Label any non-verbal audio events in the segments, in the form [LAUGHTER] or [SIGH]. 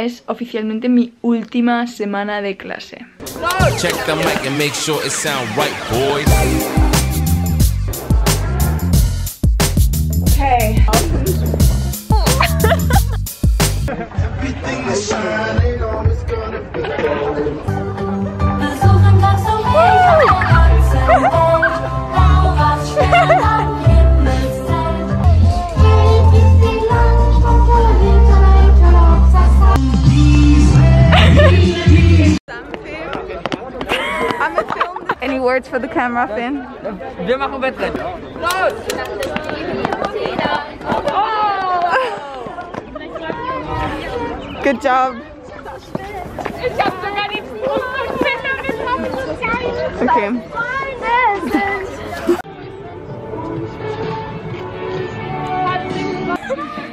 es oficialmente mi última semana de clase. Any words for the camera, Finn? Wir machen Wettrennen. Eh. Los! Oh! Good job. Okay. [LAUGHS]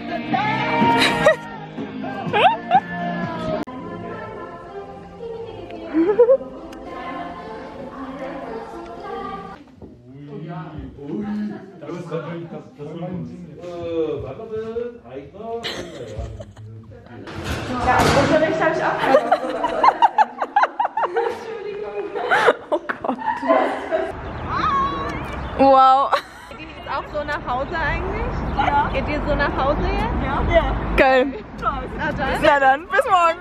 Oh Gott. Wow. Geht ihr jetzt auch so nach Hause eigentlich? Ja. Geht ihr so nach Hause jetzt? Ja. Geil. Na dann. Na dann, bis morgen.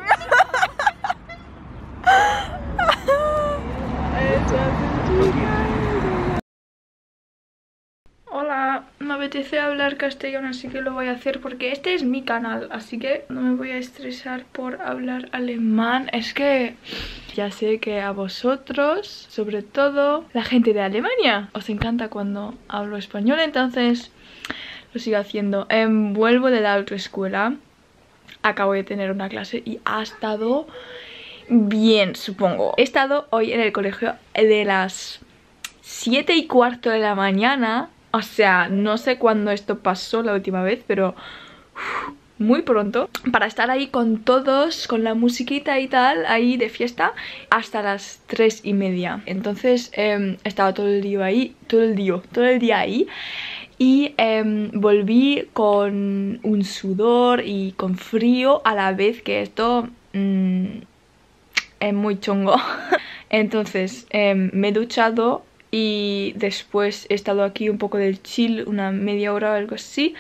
Hola, me apetece hablar castellano, así que lo voy a hacer porque este es mi canal, así que no me voy a estresar por hablar alemán. Es que ya sé que a vosotros, sobre todo la gente de Alemania, os encanta cuando hablo español, entonces lo sigo haciendo. Em, vuelvo de la autoescuela, acabo de tener una clase y ha estado bien, supongo. He estado hoy en el colegio de las 7 y cuarto de la mañana. O sea, no sé cuándo esto pasó la última vez, pero muy pronto. Para estar ahí con todos, con la musiquita y tal, ahí de fiesta, hasta las 3 y media. Entonces he estado todo el día ahí, todo el día, todo el día ahí. Y em, volví con un sudor y con frío a la vez que esto mm, es muy chungo. [LAUGHS] Entonces em, me he duchado y después he estado aquí un poco del chill, una media hora o algo así.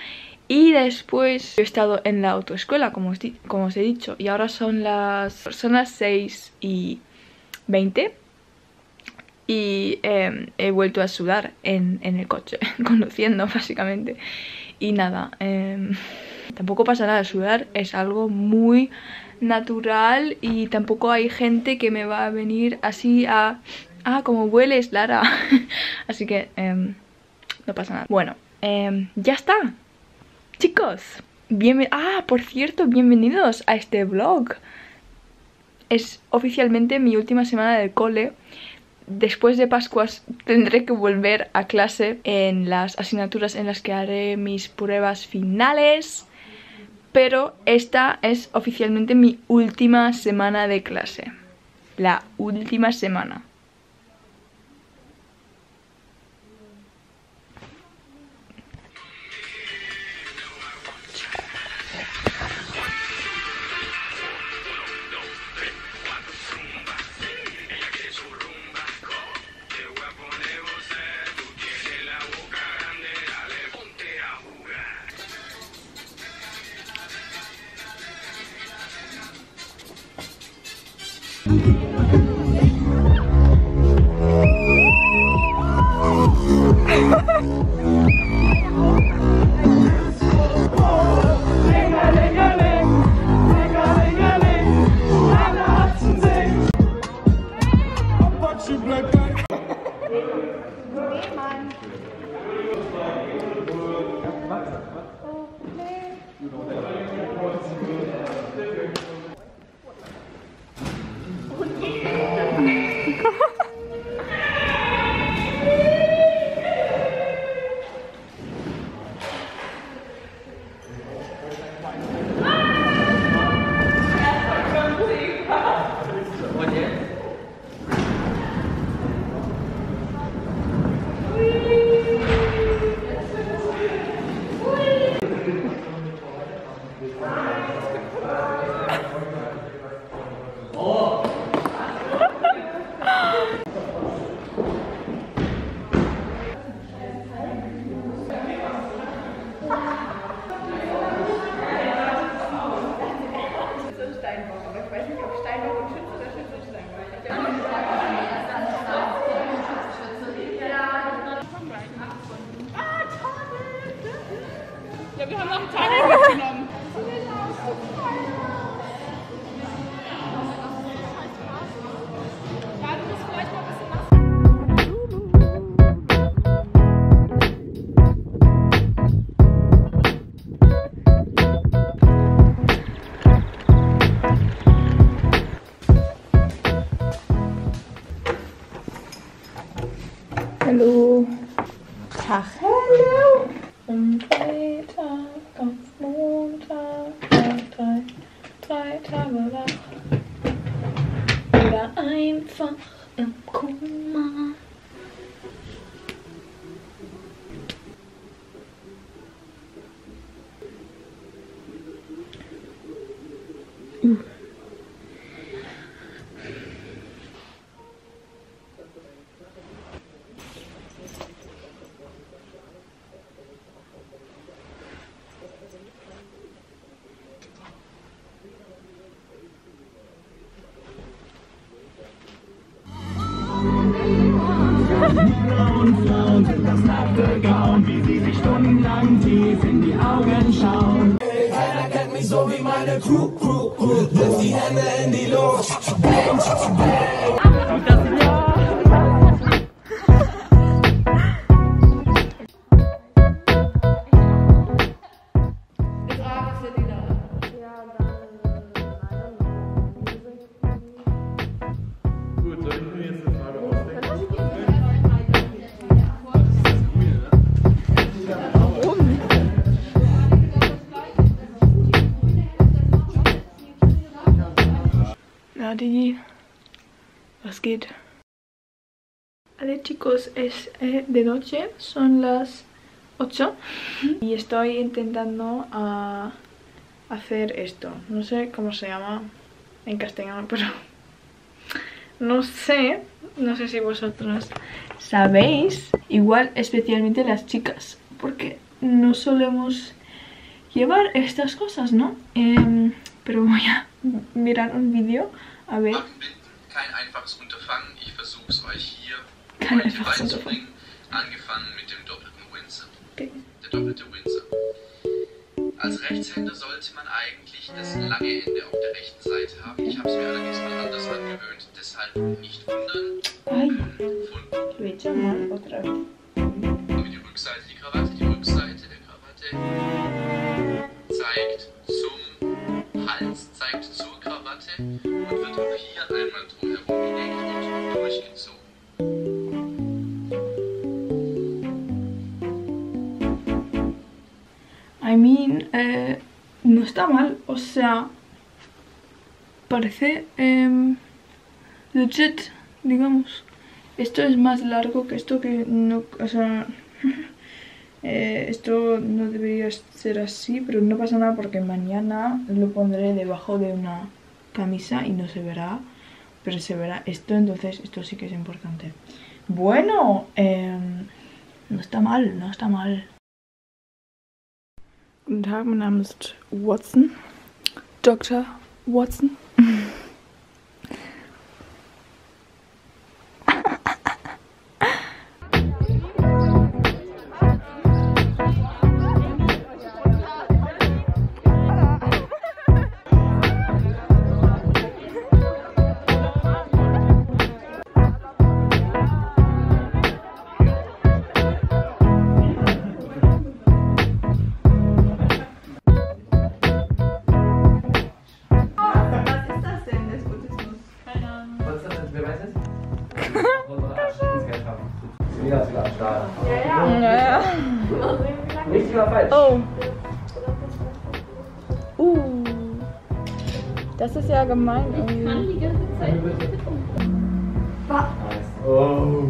Y después he estado en la autoescuela, como os, como he dicho. Y ahora son las, son las 6 y 20 y eh, he vuelto a sudar en, en el coche, [LAUGHS] conduciendo básicamente. Y nada, eh, tampoco pasa nada, sudar es algo muy natural y tampoco hay gente que me va a venir así a... Ah, como hueles, Lara. [LAUGHS] así que eh, no pasa nada. Bueno, eh, ya está. Chicos, bienven... Ah, por cierto, bienvenidos a este vlog. Es oficialmente mi última semana del cole después de Pascuas tendré que volver a clase en las asignaturas en las que haré mis pruebas finales. Pero esta es oficialmente mi última semana de clase. La última semana. Lehmann. Ooh. Hola chicos, es eh, de noche, son las 8 y estoy intentando ah, hacer esto. No sé cómo se llama en castellano, [LAUGHS] pero no sé, no sé si vosotros sabéis, igual especialmente las chicas, porque no solemos llevar estas cosas, ¿no? Em, pero voy a mirar un vídeo a ver. Einfaches Unterfangen. Ich versuche es euch hier Kein heute beizubringen. Angefangen mit dem doppelten Windsor. Okay. Der doppelte Windsor. Als Rechtshänder sollte man eigentlich das lange Ende auf der rechten Seite haben. Ich habe es mir allerdings mal anders angewöhnt. Deshalb nicht wundern. Von die Rückseite, die Krawatte, die Rückseite der Krawatte zeigt zum Hals, zeigt zur Krawatte I mean, eh, no está mal, o sea, parece em, legit, digamos. Esto es más largo que esto que no, o sea, [LAUGHS] eh, esto no debería ser así, pero no pasa nada porque mañana lo pondré debajo de una camisa y no se verá, pero se verá esto, entonces esto sí que es importante. Bueno, em, no está mal, no está mal. Guten Tag, mein Name ist Watson. Dr. Watson. Das ist ja gemein irgendwie. Oh.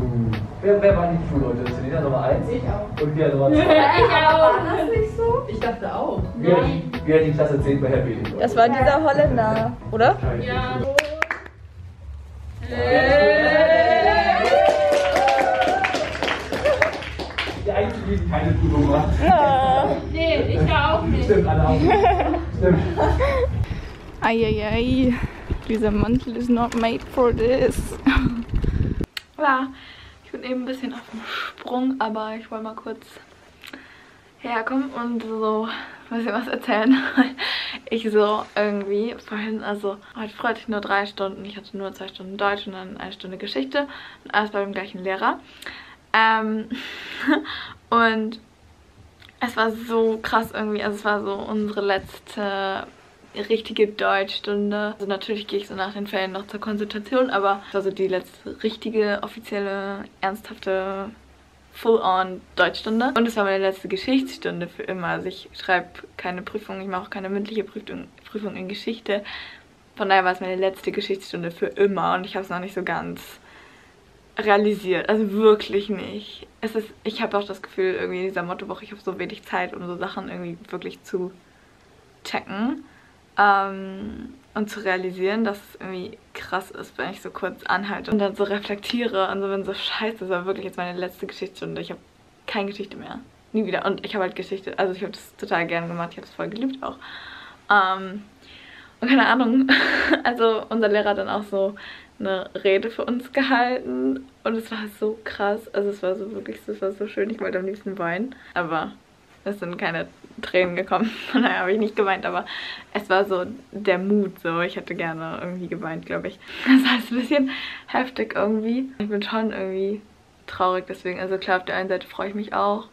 Wer, wer war die Schulleute? Selina Nummer 1? Ich auch. Und Pia Nummer [LAUGHS] 2? Ich dachte auch. Wer, wer hat die Klasse 10 bei Happy? Das war dieser Holländer, oder? Ja. Die die keine Prüfung macht. Nee, ich ja auch nicht. Stimmt, alle auch. [LAUGHS] Stimmt. Eieiei, dieser Mantel ist not made for this. [LAUGHS] ja, ich bin eben ein bisschen auf dem Sprung, aber ich wollte mal kurz herkommen und so ein bisschen was erzählen. [LAUGHS] Ich so irgendwie vorhin, also heute hatte ich nur drei Stunden. Ich hatte nur zwei Stunden Deutsch und dann eine Stunde Geschichte und alles bei dem gleichen Lehrer. Ähm, [LAUGHS] und es war so krass irgendwie, also es war so unsere letzte richtige Deutschstunde. Also natürlich gehe ich so nach den Ferien noch zur Konsultation, aber es war so die letzte richtige, offizielle, ernsthafte full-on Deutschstunde. Und es war meine letzte Geschichtsstunde für immer. Also ich schreibe keine Prüfung, ich mache auch keine mündliche Prüfung, Prüfung in Geschichte. Von daher war es meine letzte Geschichtsstunde für immer und ich habe es noch nicht so ganz realisiert. Also wirklich nicht. Es ist, ich habe auch das Gefühl, irgendwie in dieser Mottowoche, ich habe so wenig Zeit, um so Sachen irgendwie wirklich zu checken. Ähm, und zu realisieren, dass es irgendwie krass ist, wenn ich so kurz anhalte und dann so reflektiere und so bin so scheiße, das war wirklich jetzt meine letzte Geschichtsstunde. Ich habe keine Geschichte mehr. Nie wieder. Und ich habe halt Geschichte, also ich habe das total gerne gemacht, ich habe es voll geliebt auch. Ähm, und keine Ahnung, [LAUGHS] also unser Lehrer hat dann auch so eine Rede für uns gehalten und es war so krass, also es war so wirklich, es war so schön, ich wollte am liebsten weinen, aber es sind keine Tränen gekommen, [LAUGHS] von daher habe ich nicht geweint, aber es war so der Mut, so ich hätte gerne irgendwie geweint, glaube ich. [LAUGHS] Das war ein bisschen heftig irgendwie. Ich bin schon irgendwie traurig deswegen, also klar, auf der einen Seite freue ich mich auch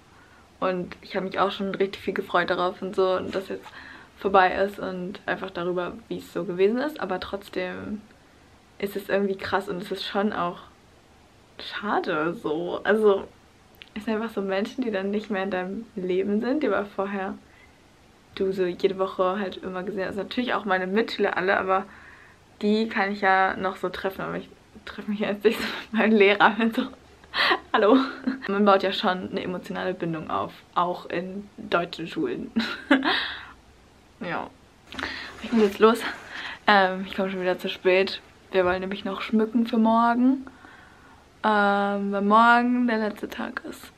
und ich habe mich auch schon richtig viel gefreut darauf und so und das jetzt vorbei ist und einfach darüber, wie es so gewesen ist, aber trotzdem ist es irgendwie krass und es ist schon auch schade so. Also es sind einfach so Menschen, die dann nicht mehr in deinem Leben sind, die aber vorher du so jede Woche halt immer gesehen hast. Natürlich auch meine Mitschüler alle, aber die kann ich ja noch so treffen, aber ich treffe mich jetzt nicht so mit meinem Lehrer und so. [LAUGHS] Hallo. Man baut ja schon eine emotionale Bindung auf, auch in deutschen Schulen. [LAUGHS] ja. Ich muss jetzt los. Ähm, ich komme schon wieder zu spät. Wir wollen nämlich noch schmücken für morgen. Ähm, weil morgen der letzte Tag ist.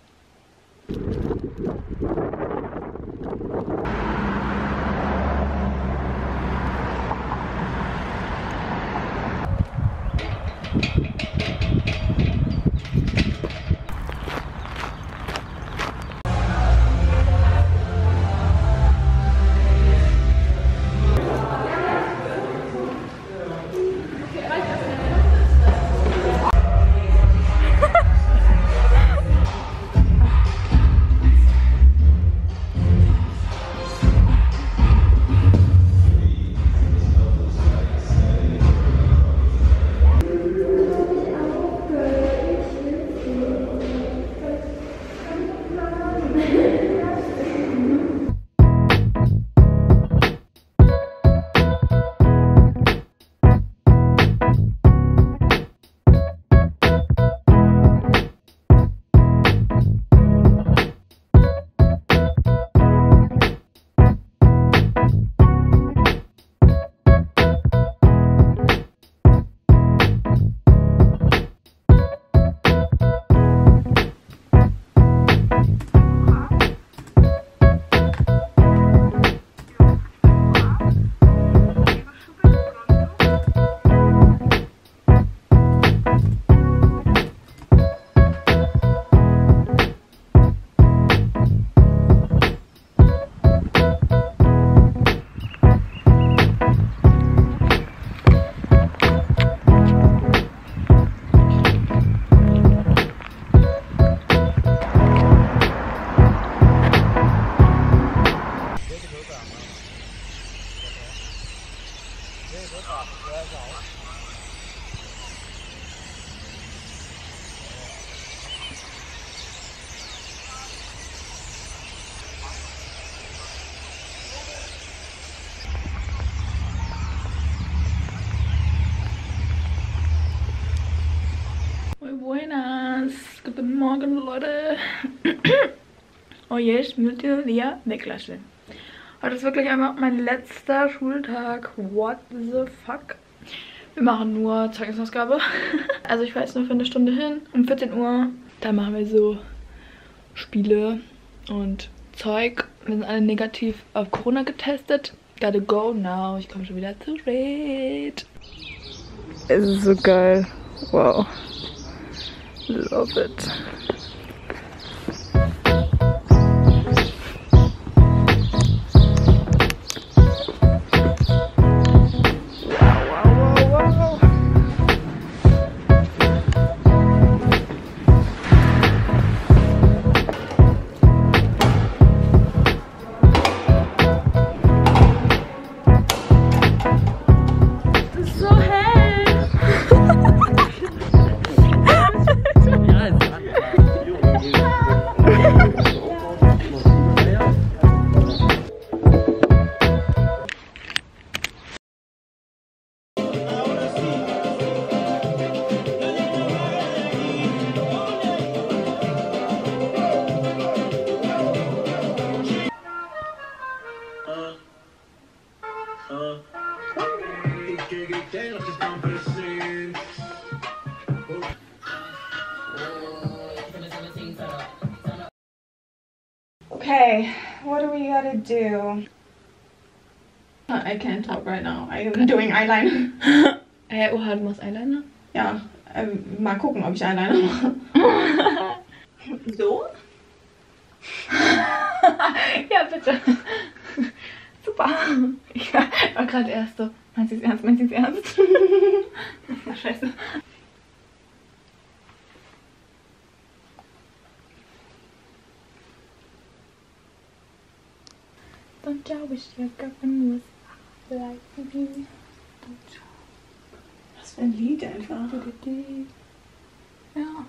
Morgen, Leute. [COUGHS] Hoy es mi último día. Heute ist wirklich einfach mein letzter Schultag. What the fuck? Wir machen nur Zeugnisausgabe. [LAUGHS] Also ich weiß nur für eine Stunde hin. Um 14 Uhr. Da machen wir so Spiele und Zeug. Wir sind alle negativ auf Corona getestet. Gotta go now. Ich komme schon wieder zu spät. Es ist so geil. Wow. Love it. Okay, what do we gotta do? I can't talk right now. I am doing eyeliner. Äh, uh, du machst Eyeliner? Ja, äh, mal gucken, ob ich Eyeliner mache. so? ja, bitte. Super. [LAUGHS] Ich war, war gerade erst so, meinst [LAUGHS] du es ernst, meinst du es ernst? Ach, scheiße. Don't you wish your girlfriend was like me? Don't you Was für ein Lied einfach. Ja.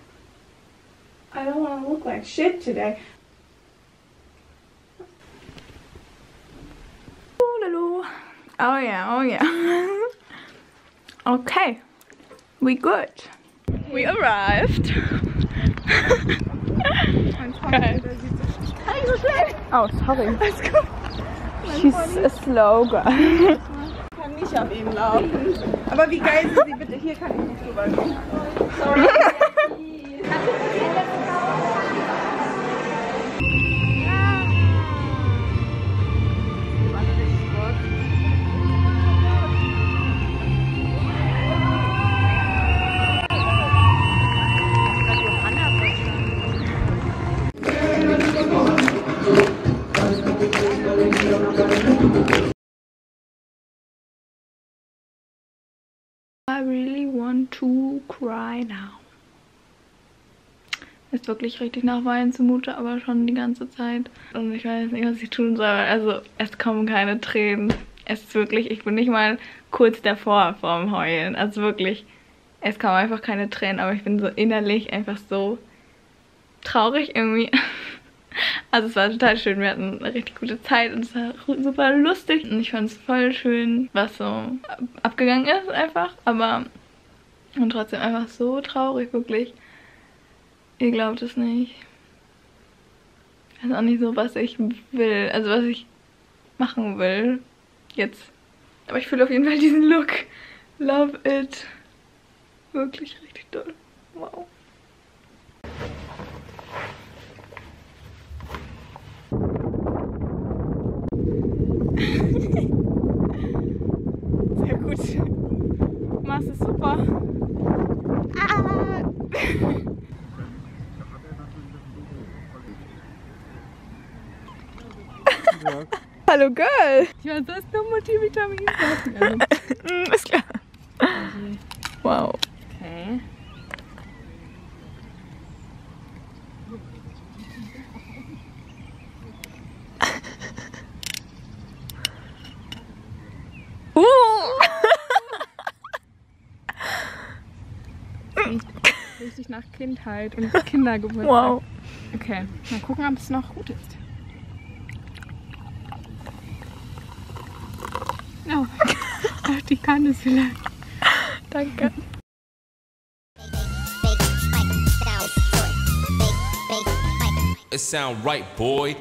I don't want to look like shit today. Oh yeah, oh yeah. [LAUGHS] okay, we good. We arrived. Geil. Oh, sorry. Let's go. She's a slow girl. Ich kann nicht auf ihm laufen. Aber wie geil sind sie bitte? Hier kann ich nicht. Sorry. [LAUGHS] cry now. Ist wirklich richtig nach Weinen zumute, aber schon die ganze Zeit. Und ich weiß nicht, was ich tun soll. Also, es kommen keine Tränen. Es ist wirklich, ich bin nicht mal kurz davor vorm Heulen. Also wirklich, es kommen einfach keine Tränen, aber ich bin so innerlich einfach so traurig irgendwie. [LAUGHS] Also es war total schön, wir hatten eine richtig gute Zeit und es war super lustig. Und ich fand es voll schön, was so ab- abgegangen ist einfach. Aber und trotzdem einfach so traurig, wirklich. Ihr glaubt es nicht. Ich weiß auch nicht so, was ich will, also was ich machen will. Jetzt. Aber ich fühle auf jeden Fall diesen Look. Love it. Wirklich richtig doll. Wow. [LAUGHS] Sehr gut. Machst es super. Ah. [LAUGHS] Hallo Girl. Ja, das ist nur Multivitamin. Klar. Wow. Okay. Nach Kindheit und Kindergeburtstag. Wow. Okay, mal gucken, ob es noch gut ist. Oh, Ach, die kann es vielleicht. Danke. It sound right, boy.